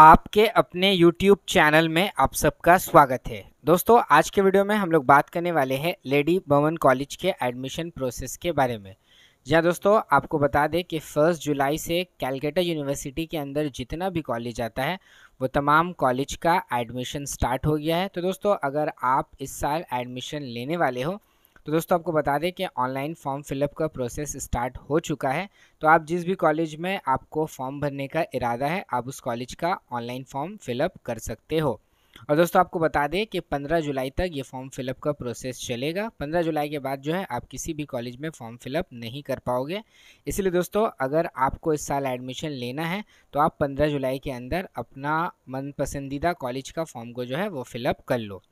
आपके अपने YouTube channel में आप सबका स्वागत है। दोस्तों, आज के वीडियो में हम लोग बात करने वाले हैं लेडी बमन कॉलेज के एडमिशन प्रोसेस के बारे में। जहाँ दोस्तों, आपको बता दें कि फ़र्स्ट जुलाई से कैलकाटा यूनिवर्सिटी के अंदर जितना भी कॉलेज आता है, वो तमाम कॉलेज का एडमिशन स्टार्ट हो गया है। तो दोस्तों, अगर आप इस साल एडमिशन लेने वाले हो तो दोस्तों, आपको बता दें कि ऑनलाइन फॉर्म फिलअप का प्रोसेस स्टार्ट हो चुका है। तो आप जिस भी कॉलेज में आपको फॉर्म भरने का इरादा है, आप उस कॉलेज का ऑनलाइन फॉर्म फिलअप कर सकते हो। और दोस्तों, आपको बता दें कि 15 जुलाई तक ये फॉर्म फिलअप का प्रोसेस चलेगा। 15 जुलाई के बाद जो है, आप किसी भी कॉलेज में फॉर्म फिलअप नहीं कर पाओगे। इसलिए दोस्तों, अगर आपको इस साल एडमिशन लेना है तो आप 15 जुलाई के अंदर अपना मन पसंदीदा कॉलेज का फॉर्म को जो है, वो फिलअप कर लो।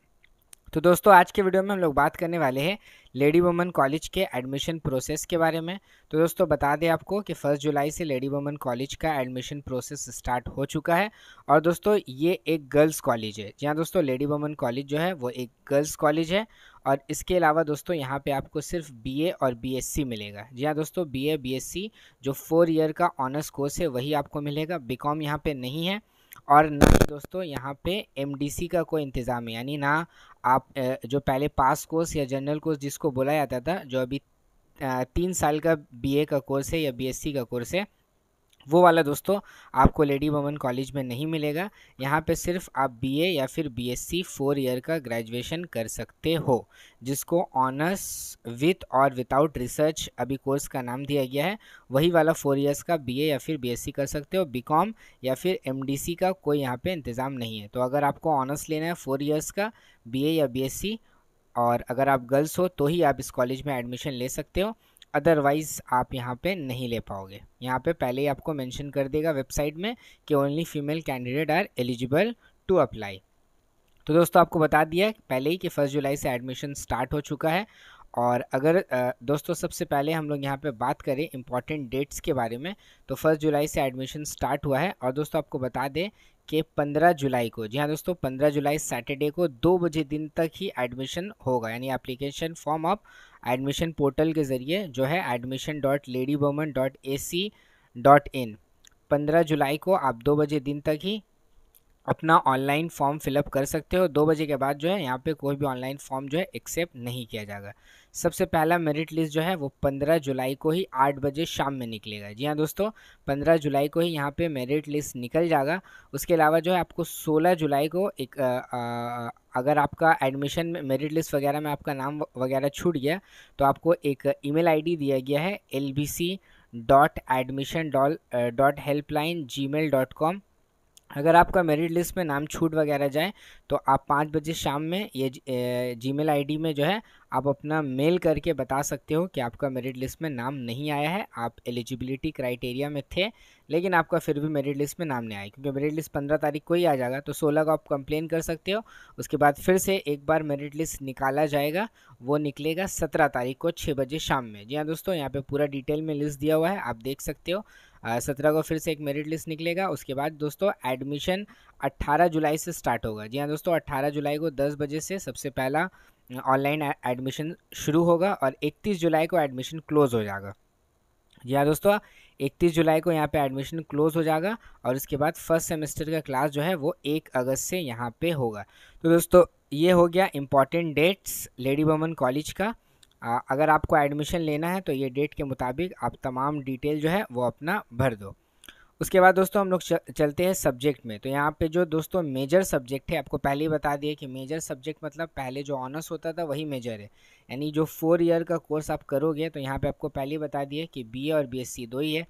तो दोस्तों, आज के वीडियो में हम लोग बात करने वाले हैं लेडी वुमन कॉलेज के एडमिशन प्रोसेस के बारे में। तो दोस्तों, बता दें आपको कि फ़र्स्ट जुलाई से लेडी वुमन कॉलेज का एडमिशन प्रोसेस स्टार्ट हो चुका है। और दोस्तों, ये एक गर्ल्स कॉलेज है। जहाँ दोस्तों, लेडी वुमन कॉलेज जो है, वो एक गर्ल्स कॉलेज है। और इसके अलावा दोस्तों, यहाँ पे आपको सिर्फ़ बीए और बीएससी मिलेगा। जी हाँ दोस्तों बीए बीएससी जो फोर ईयर का ऑनर्स कोर्स है, वही आपको मिलेगा। बीकॉम यहाँ पे नहीं है। और ना दोस्तों यहाँ पे एमडीसी का कोई इंतज़ाम है, यानी ना आप जो पहले पास कोर्स या जनरल कोर्स जिसको बोला जाता था, जो अभी तीन साल का बीए का कोर्स है या बीएससी का कोर्स है वो वाला दोस्तों आपको लेडी वमन कॉलेज में नहीं मिलेगा। यहाँ पे सिर्फ़ आप बीए या फिर बीएससी फोर ईयर का ग्रेजुएशन कर सकते हो, जिसको ऑनर्स विथ और विदाउट रिसर्च अभी कोर्स का नाम दिया गया है, वही वाला फोर ईयर्स का बीए या फिर बीएससी कर सकते हो बीकॉम या फिर एमडीसी का कोई यहाँ पे इंतज़ाम नहीं है। तो अगर आपको ऑनर्स लेना है फोर ईयर्स का बीए या बीएससी और अगर आप गर्ल्स हो तो ही आप इस कॉलेज में एडमिशन ले सकते हो। अदरवाइज़ आप यहाँ पे नहीं ले पाओगे। यहाँ पे पहले ही आपको मेंशन कर देगा वेबसाइट में कि only female candidate are eligible to apply तो दोस्तों, आपको बता दिया पहले ही कि फ़र्स्ट जुलाई से एडमिशन स्टार्ट हो चुका है और अगर दोस्तों, सबसे पहले हम लोग यहाँ पे बात करें इंपॉर्टेंट डेट्स के बारे में तो फ़र्स्ट जुलाई से एडमिशन स्टार्ट हुआ है और दोस्तों, आपको बता दें कि 15 जुलाई को, जी हाँ दोस्तों 15 जुलाई सैटरडे को दो बजे दिन तक ही एडमिशन होगा, यानी एप्लीकेशन फॉर्म आप एडमिशन पोर्टल के ज़रिए जो है admission dot lady woman dot A C dot in पंद्रह जुलाई को आप दो बजे दिन तक ही अपना ऑनलाइन फॉर्म फिलअप कर सकते हो। दो बजे के बाद जो है यहाँ पे कोई भी ऑनलाइन फॉर्म जो है एक्सेप्ट नहीं किया जाएगा। सबसे पहला मेरिट लिस्ट जो है वो पंद्रह जुलाई को ही आठ बजे शाम में निकलेगा। जी हाँ दोस्तों पंद्रह जुलाई को ही यहाँ पे मेरिट लिस्ट निकल जाएगा। उसके अलावा जो है आपको सोलह जुलाई को एक आ, आ, अगर आपका एडमिशन में मेरिट लिस्ट वगैरह में आपका नाम वगैरह छूट गया तो आपको एक ईमेल आईडी दिया गया है L B C dot admission doll dot helpline Gmail dot com अगर आपका मेरिट लिस्ट में नाम छूट वगैरह जाए तो आप पाँच बजे शाम में ये जी मेल में जो है, आप अपना मेल करके बता सकते हो कि आपका मेरिट लिस्ट में नाम नहीं आया है। आप एलिजिबिलिटी क्राइटेरिया में थे, लेकिन आपका फिर भी मेरिट लिस्ट में नाम नहीं आया। क्योंकि मेरिट लिस्ट पंद्रह तारीख को ही आ जाएगा तो सोलह को आप कंप्लेन कर सकते हो। उसके बाद फिर से एक बार मेरिट लिस्ट निकाला जाएगा, वो निकलेगा सत्रह तारीख को छः बजे शाम में। जी हाँ दोस्तों, यहाँ पर पूरा डिटेल में लिस्ट दिया हुआ है, आप देख सकते हो। सत्रह को फिर से एक मेरिट लिस्ट निकलेगा। उसके बाद दोस्तों, एडमिशन 18 जुलाई से स्टार्ट होगा। जी हाँ दोस्तों 18 जुलाई को 10 बजे से सबसे पहला ऑनलाइन एडमिशन शुरू होगा और 31 जुलाई को एडमिशन क्लोज़ हो जाएगा। जी हाँ दोस्तों 31 जुलाई को यहाँ पे एडमिशन क्लोज़ हो जाएगा और उसके बाद फ़र्स्ट सेमेस्टर का क्लास जो है वो एक अगस्त से यहाँ पे होगा। तो दोस्तों, ये हो गया important dates lady woman college का। अगर आपको एडमिशन लेना है तो ये डेट के मुताबिक आप तमाम डिटेल जो है, वो अपना भर दो। उसके बाद दोस्तों, हम लोग चलते हैं सब्जेक्ट में। तो यहाँ पे जो दोस्तों मेजर सब्जेक्ट है, आपको पहले ही बता दिया कि मेजर सब्जेक्ट मतलब पहले जो ऑनर्स होता था, वही मेजर है। यानी जो फोर ईयर का कोर्स आप करोगे तो यहाँ पे आपको पहले ही बता दिया कि बीए और बीएससी दो ही है।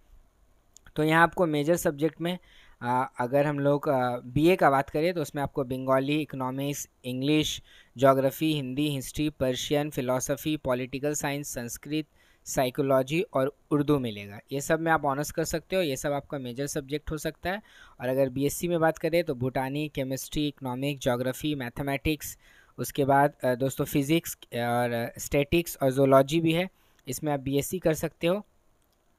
तो यहाँ आपको मेजर सब्जेक्ट में आ, अगर हम लोग बीए का बात करें तो उसमें आपको Bengali economics English geography Hindi history Persian philosophy political science Sanskrit psychology और उर्दू मिलेगा। ये सब में आप ऑनर्स कर सकते हो ये सब आपका मेजर सब्जेक्ट हो सकता है। और अगर बीएससी में बात करें तो botany chemistry economic geography mathematics उसके बाद दोस्तों फिज़िक्स और स्टेटिक्स और जोलॉजी भी है। इसमें आप बीएससी कर सकते हो।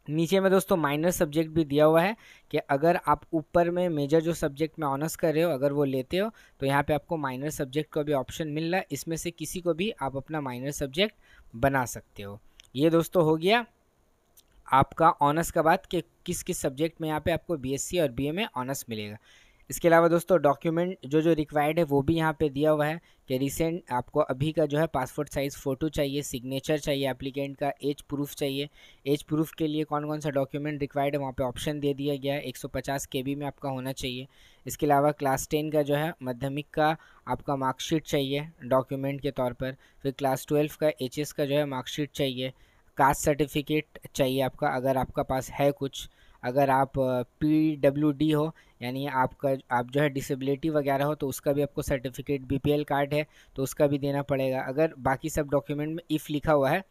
नीचे में दोस्तों माइनर सब्जेक्ट भी दिया हुआ है कि अगर आप ऊपर में मेजर जो सब्जेक्ट में ऑनर्स कर रहे हो, अगर वो लेते हो तो यहाँ पे आपको माइनर सब्जेक्ट का भी ऑप्शन मिल रहा है। इसमें से किसी को भी आप अपना माइनर सब्जेक्ट बना सकते हो। ये दोस्तों हो गया आपका ऑनर्स का बात कि किस किस सब्जेक्ट में यहाँ पे आपको बीएससी और बीए में ऑनर्स मिलेगा। इसके अलावा दोस्तों डॉक्यूमेंट जो जो रिक्वायर्ड है, वो भी यहाँ पे दिया हुआ है कि रिसेंट आपको अभी का जो है पासपोर्ट साइज़ फ़ोटो चाहिए सिग्नेचर चाहिए एप्लीकेंट का एज प्रूफ चाहिए। एज प्रूफ के लिए कौन कौन सा डॉक्यूमेंट रिक्वायर्ड है, वहाँ पे ऑप्शन दे दिया गया है। 150 केबी में आपका होना चाहिए। इसके अलावा क्लास टेन का जो है, माध्यमिक का आपका मार्कशीट चाहिए डॉक्यूमेंट के तौर पर। फिर क्लास ट्वेल्व का एचएस का जो है मार्कशीट चाहिए। कास्ट सर्टिफिकेट चाहिए आपका, अगर आपका पास है कुछ। अगर आप पी डब्ल्यू डी हो, यानी आपका, आप जो है डिसेबिलिटी वगैरह हो तो उसका भी आपको certificate B P L card है तो उसका भी देना पड़ेगा। अगर बाकी सब डॉक्यूमेंट में इफ़ लिखा हुआ है,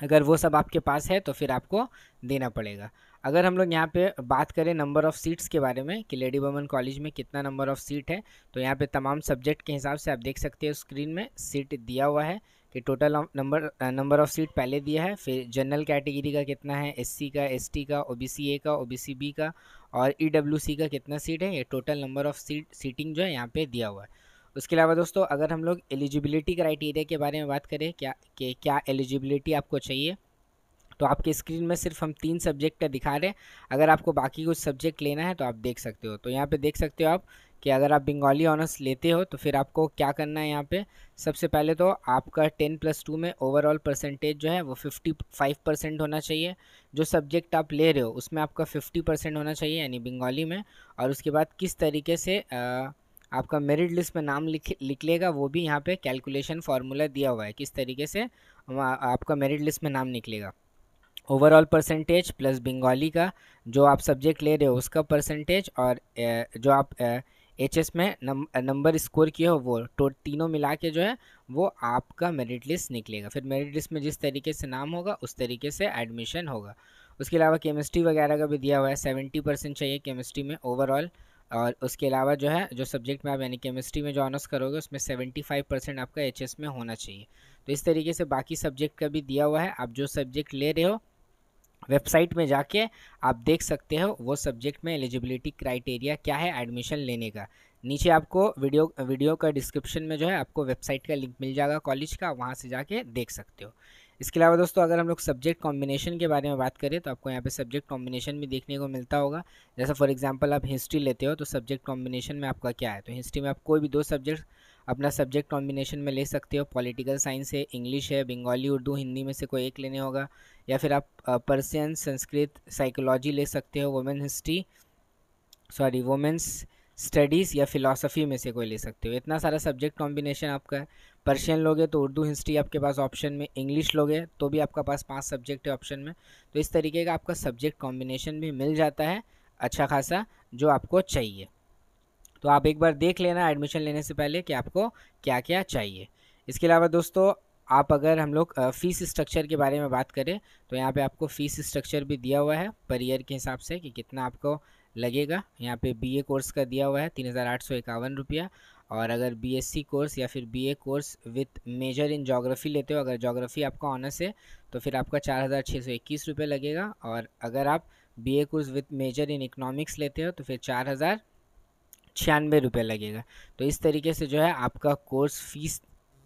अगर वो सब आपके पास है तो फिर आपको देना पड़ेगा। अगर हम लोग यहाँ पे बात करें नंबर ऑफ़ सीट्स के बारे में, कि लेडी वुमेन कॉलेज में कितना नंबर ऑफ़ सीट है तो यहाँ पे तमाम सब्जेक्ट के हिसाब से आप देख सकते हैं स्क्रीन में सीट दिया हुआ है, कि total number number of seat पहले दिया है, फिर जनरल कैटेगरी का कितना है एससी का एसटी का ओबीसी ए का ओबीसी बी का, और ईडब्ल्यूसी का कितना सीट है, ये total number of seat seating जो है यहाँ पे दिया हुआ है। उसके अलावा दोस्तों, अगर हम लोग एलिजिबिलिटी क्राइटेरिया के बारे में बात करें, क्या, कि क्या एलिजिबिलिटी आपको चाहिए तो आपके स्क्रीन में सिर्फ़ हम तीन सब्जेक्ट दिखा रहे हैं। अगर आपको बाकी कुछ सब्जेक्ट लेना है तो आप देख सकते हो। तो यहाँ पे देख सकते हो आप कि अगर आप बंगाली ऑनर्स लेते हो तो फिर आपको क्या करना है यहाँ पे? सबसे पहले तो आपका टेन प्लस टू में ओवरऑल परसेंटेज जो है वो फिफ्टी फाइव परसेंट होना चाहिए। जो सब्जेक्ट आप ले रहे हो उसमें आपका फिफ्टी परसेंट होना चाहिए यानी बंगाली में। और उसके बाद किस तरीके से आ, आपका मेरिट लिस्ट में नाम लिख लिख लेगा वो भी यहाँ पे कैलकुलेशन फार्मूला दिया हुआ है। किस तरीके से आपका मेरिट लिस्ट में नाम निकलेगा। ओवरऑल परसेंटेज प्लस बंगाली का, जो आप सब्जेक्ट ले रहे हो उसका परसेंटेज और जो आप एच एस में नंबर स्कोर किए हो वो तो तीनों मिला के जो है, वो आपका मेरिट लिस्ट निकलेगा। फिर मेरिट लिस्ट में जिस तरीके से नाम होगा, उस तरीके से एडमिशन होगा। उसके अलावा केमिस्ट्री वगैरह का भी दिया हुआ है सेवेंटी परसेंट चाहिए केमिस्ट्री में ओवरऑल और उसके अलावा जो है, जो सब्जेक्ट में आप यानी केमिस्ट्री में जो ऑनर्स करोगे, उसमें सेवेंटी फाइव परसेंट आपका एचएस में होना चाहिए। तो इस तरीके से बाकी सब्जेक्ट का भी दिया हुआ है। आप जो सब्जेक्ट ले रहे हो वेबसाइट में जाके आप देख सकते हो वो सब्जेक्ट में एलिजिबिलिटी क्राइटेरिया क्या है एडमिशन लेने का। नीचे आपको वीडियो वीडियो का डिस्क्रिप्शन में जो है आपको वेबसाइट का लिंक मिल जाएगा कॉलेज का, वहाँ से जाके देख सकते हो। इसके अलावा दोस्तों अगर हम लोग सब्जेक्ट कॉम्बिनेशन के बारे में बात करें तो आपको यहाँ पे सब्जेक्ट कॉम्बिनेशन भी देखने को मिलता होगा। जैसे फॉर एग्जांपल आप हिस्ट्री लेते हो तो सब्जेक्ट कॉम्बिनेशन में आपका क्या है? तो हिस्ट्री में आप कोई भी दो सब्जेक्ट अपना सब्जेक्ट कॉम्बिनेशन में ले सकते हो। पॉलिटिकल साइंस है इंग्लिश है बंगाली उर्दू हिंदी में से कोई एक लेने होगा। या फिर आप पर्सियन संस्कृत साइकोलॉजी ले सकते हो women history sorry women's studies या फिलॉसफी में से कोई ले सकते हो। इतना सारा सब्जेक्ट कॉम्बिनेशन आपका है। पर्शियन लोगे तो उर्दू हिस्ट्री आपके पास ऑप्शन में इंग्लिश लोगे तो भी आपका पास पाँच सब्जेक्ट है ऑप्शन में। तो इस तरीके का आपका सब्जेक्ट कॉम्बिनेशन भी मिल जाता है अच्छा खासा, जो आपको चाहिए। तो आप एक बार देख लेना एडमिशन लेने से पहले कि आपको क्या क्या चाहिए। इसके अलावा दोस्तों, आप अगर हम लोग फ़ीस स्ट्रक्चर के बारे में बात करें तो यहाँ पे आपको फ़ीस स्ट्रक्चर भी दिया हुआ है पर ईयर के हिसाब से कि कितना आपको लगेगा। यहाँ पे बीए कोर्स का दिया हुआ है तीन हज़ार आठ सौ इक्यावन रुपया और अगर बीएससी कोर्स या फिर BA course with major in geography लेते हो, अगर जोग्राफ़ी आपका ऑनर्स है तो फिर आपका चार हज़ार छः सौ इक्कीस रुपये लगेगा और अगर आप BA course with major in economics लेते हो तो फिर चार हज़ार छियानवे रुपये लगेगा। तो इस तरीके से जो है आपका कोर्स फ़ीस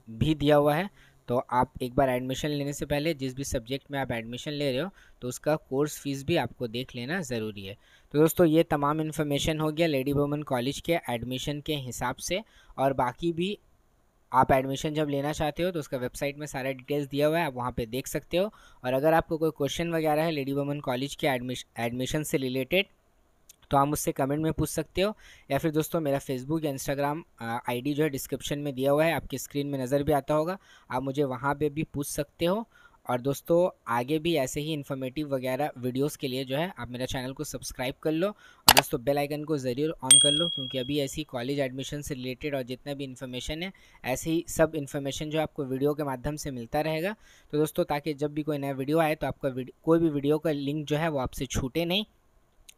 भी दिया हुआ है। तो आप एक बार एडमिशन लेने से पहले जिस भी सब्जेक्ट में आप एडमिशन ले रहे हो तो उसका कोर्स फ़ीस भी आपको देख लेना ज़रूरी है। तो दोस्तों, ये तमाम इन्फॉर्मेशन हो गया लेडी वुमेन कॉलेज के एडमिशन के हिसाब से। और बाकी भी आप एडमिशन जब लेना चाहते हो तो उसका वेबसाइट में सारा डिटेल्स दिया हुआ है, आप वहाँ पे देख सकते हो। और अगर आपको कोई क्वेश्चन वगैरह है लेडी वुमेन कॉलेज के एडमिशन से रिलेटेड तो आप मुझसे कमेंट में पूछ सकते हो। या फिर दोस्तों, मेरा फेसबुक या इंस्टाग्राम आईडी जो है डिस्क्रिप्शन में दिया हुआ है। आपकी स्क्रीन में नज़र भी आता होगा। आप मुझे वहाँ पे भी पूछ सकते हो। और दोस्तों, आगे भी ऐसे ही इन्फॉर्मेटिव वगैरह वीडियोस के लिए जो है, आप मेरा चैनल को सब्सक्राइब कर लो। और दोस्तों बेल आइकन को ज़रूर ऑन कर लो, क्योंकि अभी ऐसी कॉलेज एडमिशन से रिलेटेड और जितना भी इन्फॉर्मेशन है, ऐसे ही सब इन्फॉर्मेशन जो आपको वीडियो के माध्यम से मिलता रहेगा। तो दोस्तों, ताकि जब भी कोई नया वीडियो आए तो आपका कोई भी वीडियो का लिंक जो है, वो आपसे छूटे नहीं।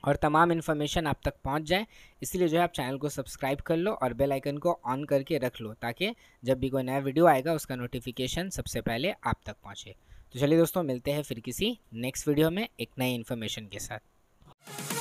और तमाम इन्फॉर्मेशन आप तक पहुँच जाए। इसलिए जो है आप चैनल को सब्सक्राइब कर लो और बेल आइकन को ऑन करके रख लो ताकि जब भी कोई नया वीडियो आएगा, उसका नोटिफिकेशन सबसे पहले आप तक पहुँचे। तो चलिए दोस्तों, मिलते हैं फिर किसी नेक्स्ट वीडियो में एक नई इन्फॉर्मेशन के साथ।